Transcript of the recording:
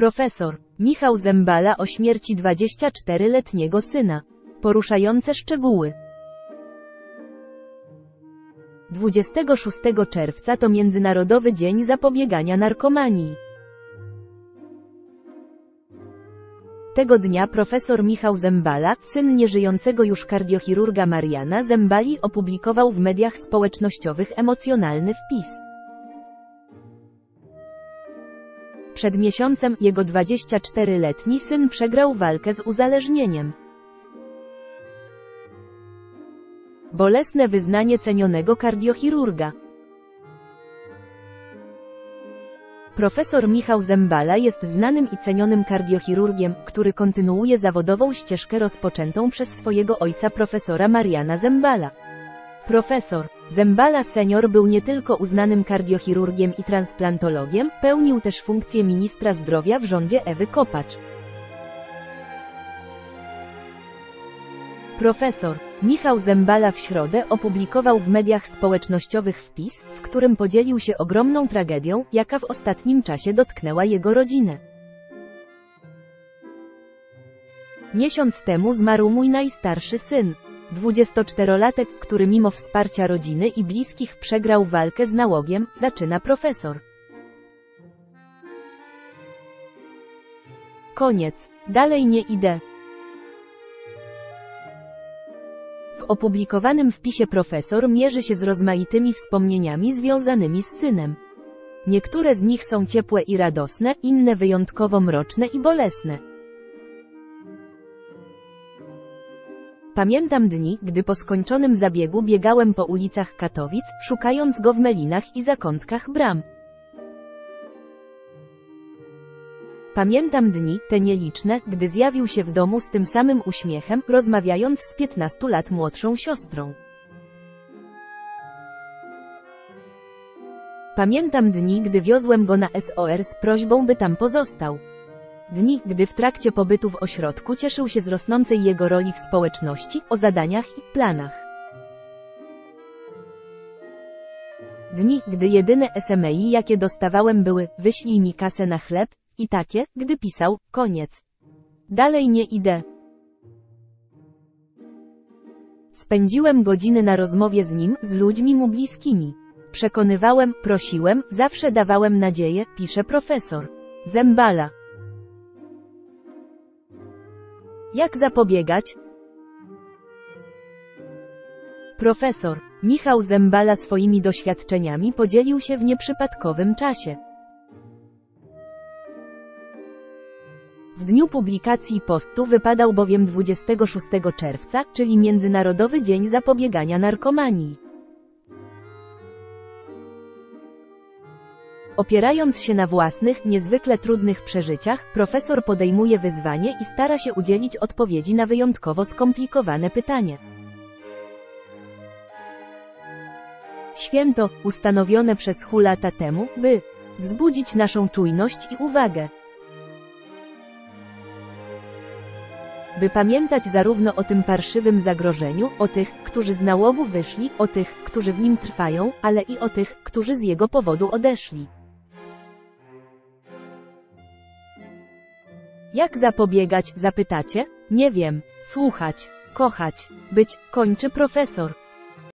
Profesor Michał Zembala o śmierci 24-letniego syna. Poruszające szczegóły. 26 czerwca to Międzynarodowy Dzień Zapobiegania Narkomanii. Tego dnia profesor Michał Zembala, syn nieżyjącego już kardiochirurga Mariana Zembali opublikował w mediach społecznościowych emocjonalny wpis. Przed miesiącem jego 24-letni syn przegrał walkę z uzależnieniem. Bolesne wyznanie cenionego kardiochirurga. Profesor Michał Zembala jest znanym i cenionym kardiochirurgiem, który kontynuuje zawodową ścieżkę rozpoczętą przez swojego ojca profesora Mariana Zembala. Profesor Zembala senior był nie tylko uznanym kardiochirurgiem i transplantologiem, pełnił też funkcję ministra zdrowia w rządzie Ewy Kopacz. Profesor Michał Zembala w środę opublikował w mediach społecznościowych wpis, w którym podzielił się ogromną tragedią, jaka w ostatnim czasie dotknęła jego rodzinę. Miesiąc temu zmarł mój najstarszy syn. 24-latek, który mimo wsparcia rodziny i bliskich przegrał walkę z nałogiem, zaczyna profesor. Koniec. Dalej nie idę. W opublikowanym wpisie profesor mierzy się z rozmaitymi wspomnieniami związanymi z synem. Niektóre z nich są ciepłe i radosne, inne wyjątkowo mroczne i bolesne. Pamiętam dni, gdy po skończonym zabiegu biegałem po ulicach Katowic, szukając go w melinach i zakątkach bram. Pamiętam dni, te nieliczne, gdy zjawił się w domu z tym samym uśmiechem, rozmawiając z 15 lat młodszą siostrą. Pamiętam dni, gdy wiozłem go na SOR z prośbą, by tam pozostał. Dni, gdy w trakcie pobytu w ośrodku cieszył się z rosnącej jego roli w społeczności, o zadaniach i planach. Dni, gdy jedyne SMI jakie dostawałem były, wyślij mi kasę na chleb, i takie, gdy pisał, koniec. Dalej nie idę. Spędziłem godziny na rozmowie z nim, z ludźmi mu bliskimi. Przekonywałem, prosiłem, zawsze dawałem nadzieję, pisze profesor. Zembala. Jak zapobiegać? Profesor Michał Zembala swoimi doświadczeniami podzielił się w nieprzypadkowym czasie. W dniu publikacji postu wypadał bowiem 26 czerwca, czyli Międzynarodowy Dzień Zapobiegania Narkomanii. Opierając się na własnych, niezwykle trudnych przeżyciach, profesor podejmuje wyzwanie i stara się udzielić odpowiedzi na wyjątkowo skomplikowane pytanie. Święto, ustanowione przez Hu lata temu, by wzbudzić naszą czujność i uwagę. by pamiętać zarówno o tym parszywym zagrożeniu, o tych, którzy z nałogu wyszli, o tych, którzy w nim trwają, ale i o tych, którzy z jego powodu odeszli. Jak zapobiegać, zapytacie? Nie wiem. Słuchać, kochać, być, kończy profesor.